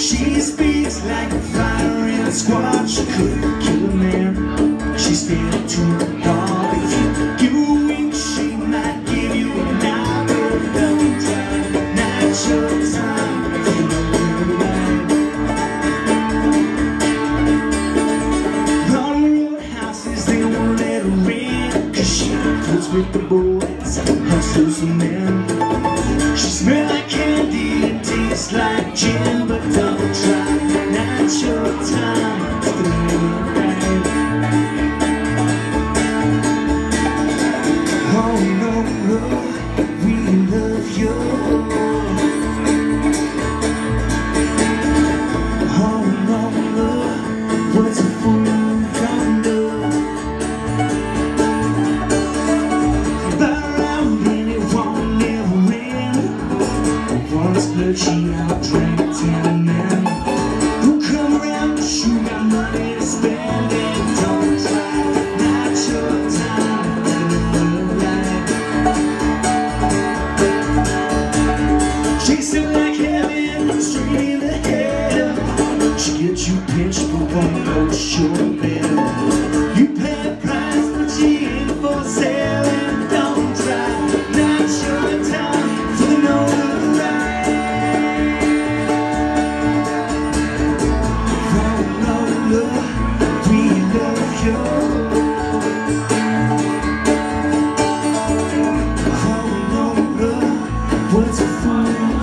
She speaks like a fire in a squad. She could kill a man. She's still too hard. If you, you wink, she might give you an knock. Don't try, not your time. You know you're right. Long houses they won't let her in. Cause she fools with the boys, hustles the men. She smells like candy. one goes short bill. You pay a price, but she ain't for sale, and don't try. Not sure in time for the note of the we love you. From no what's a fool?